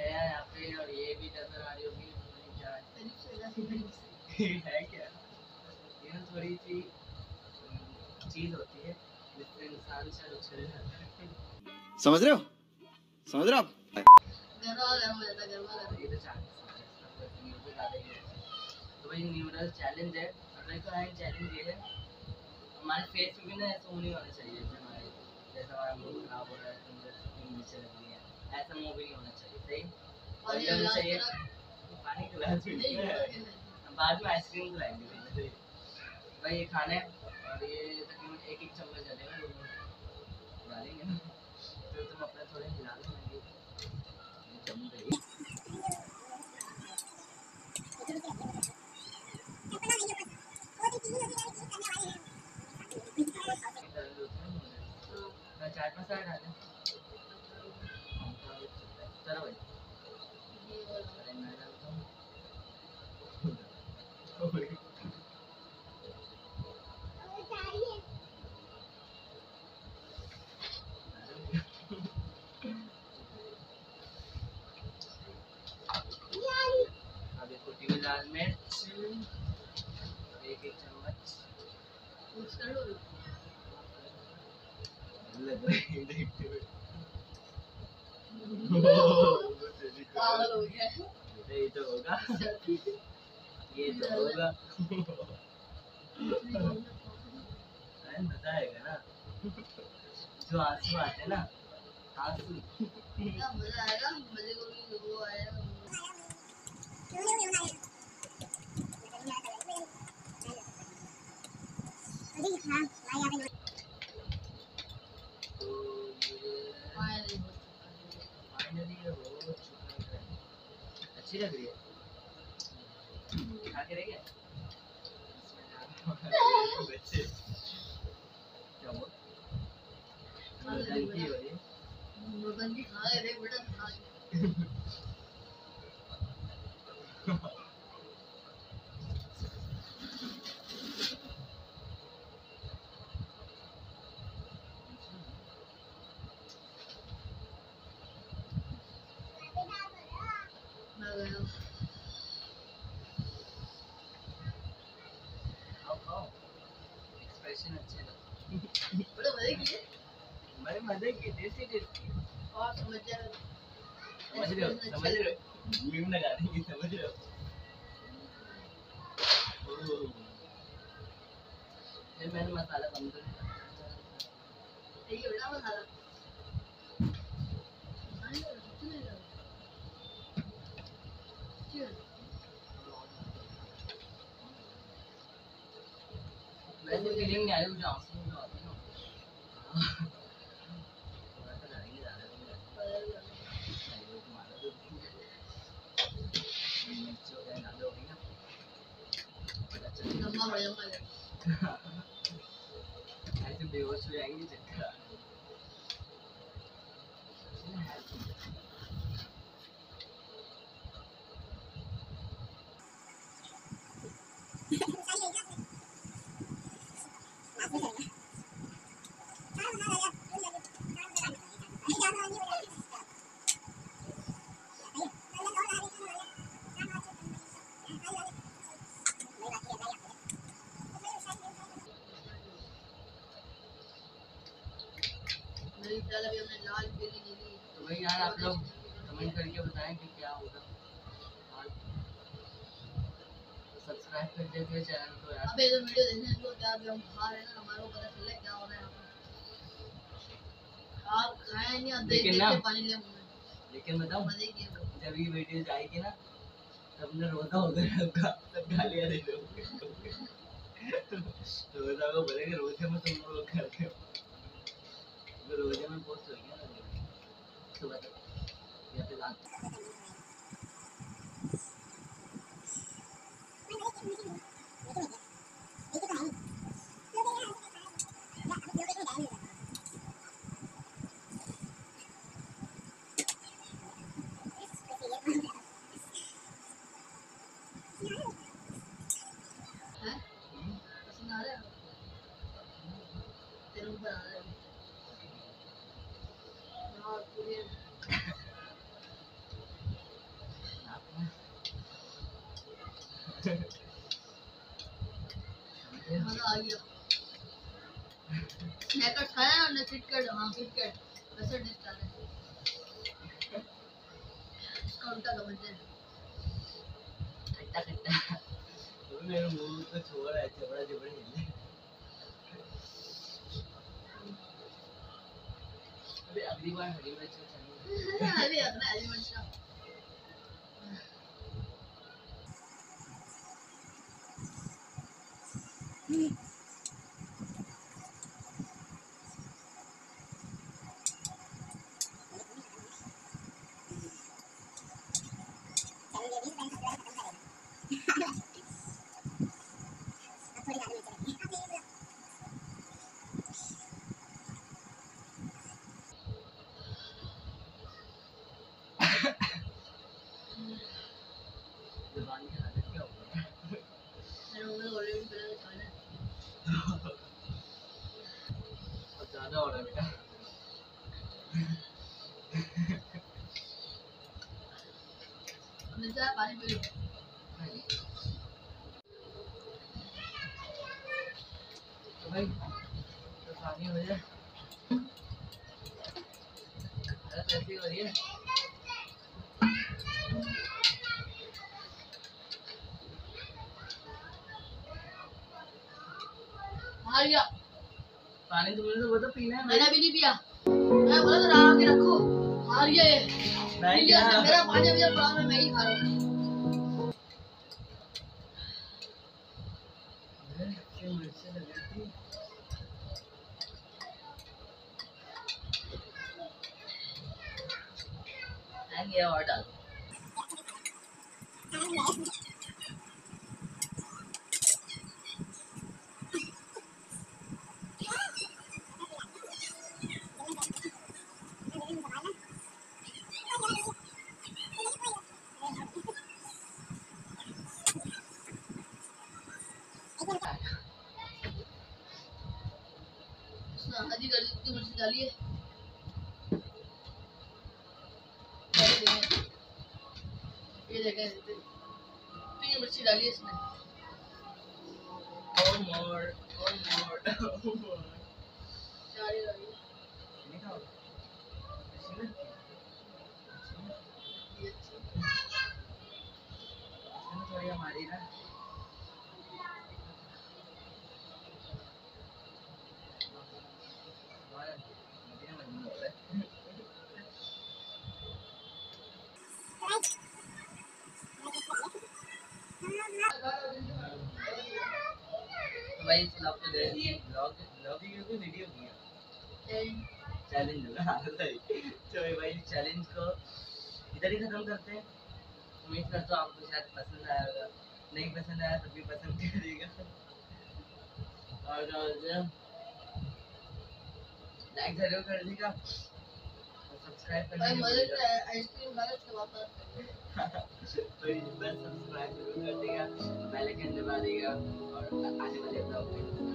नया यहाँ पे और ये भी नज़र आ रही होगी है। क्या? ये तो थोड़ी सी चीज़ होती है जिससे इंसान शायद उछल जाता है। समझ रहे हो? समझ रहे हो आप? तो, तो भाई न्यूरल चैलेंज है। अपने को है चैलेंज ये है हमारे फेस में भी ना ऐसा होने वाला चाहिए जैसे हमारा मूड खराब हो रहा है तो ऐसा मुँह भी नहीं होना चाहिए सही? और और ये होना चाहिए। पानी का गिलास भी नहीं है बाद में आइसक्रीम खिलाएँगे भाई ये खाना है और ये तकरीबन एक एक चम्मच डलेगा डालेंगे ना। फिर तुम अपना थोड़े हिला लो ये जम गई मैं डालें चलो भाई लाल मिर्च एक एक चम्मच कर लग रही है देखते हुए पागल हो गया ये तो होगा ये तो होगा अरे मज़ा आएगा ना जो आँसू आते हैं ना आँसू क्या मज़ा आएगा मज़े को भी वो आएगा तो ये फाइनली हो चुका है फाइनली हो चुका है अच्छी लग रही है। खा के रह गया? क्या बोल नौटंकी हो खा रहे बेटा खा गया एक्सप्रेशन अच्छे लगे बड़े मज़े किए बड़े मज़े की टेस्टी टेस्टी और समझ जाए समझ रहे हो? समझ रहे हो मीम लगा देंगे समझ रहे हो फिर मैंने मसाला बंद कर दिया है बेटा मसाला नहीं लगा, कुछ नहीं लगा। क्यों? वैसे फीलिंग नहीं आ रही मुझे आँसू जो आते हैं ना थोड़ा सा डालेंगे ज़्यादा नहीं डालेंगे। बदल गया। नहीं, वो तुम्हारा जो मिर्च वगैरह डाले होंगे ना पता चलेगा। लंबा पड़ जाऊँगा ऐसे बेहोश हो जाएँगे चक्कर आ मेरी फ़िलहाल अभी हमने लाल पीली नीली तो भाई यार आप लोग कमेंट करके बताएँ कि क्या होगा और सब्सक्राइब कर दीजिए चैनल को यार। अबे तो वीडियो देखने को क्या अभी हम खा रहे हैं हमारे को पता चले क्या हो रहा है आप खाए नहीं और देख देख पानी ले लेकिन बताऊँ मज़े किए वो। जब ये वीडियो जाएगी ना तब ने रोजा गालियाँ दे दोगे रोजा को बोलेंगे रोज़े में तुम लोग करते हो। तो रोज़े में पोस्ट हो गया ना। सुबह तक मज़ा आ गया स्नैकर्स खाया है और किटकैट हाँ किटकैट वैसे डिश डाले काउंटर का बनते खट्टा खट्टा तो मेरे मुँह पे छोड़ रहा है जबड़ा जबड़ा हिल अबे अगली बार हरी मिर्च चाहिए अबे अपना हरी मिर्च Hey. तो भाई तो पानी हो जाए हालत हो रही है पानी तुमने तो वो तो पीना है मैंने अभी नहीं पिया। मैं बोला तो रहा के रखो। हार गया ये मेरा पानी अभी पड़ा मैं ही खा रहा हूँ अरे, ये मिर्चें लग रही थी। Hang ये और डाल उसने हरी कर दी मिर्ची डाली है ये देखें तीन मिर्ची डाली इसमें और मोर और मोर और मोर ही डाली है। नहीं खाओ अच्छी ना ये अच्छी। इसमें थोड़ी हमारी ना हमारा मुझे मजबूर हो रहा है तो भाई इस ब्लॉग को ब्लॉग ब्लॉग की वीडियो की है चैलेंज होगा हाँ, तो भाई चैलेंज को इधर ही खत्म करते हैं। उम्मीद करता हूँ आपको शायद पसंद आया होगा। नहीं पसंद आया तो भी पसंद करिएगा और लाइक ज़रूर कर दीजिएगा सब्सक्राइब भाई करना मज़े से आइसक्रीम वाला के वापस तो बस सब्सक्राइब ज़रूर कर देगा बेल आइकन दबा देगा और आने वाले ब्लॉग में।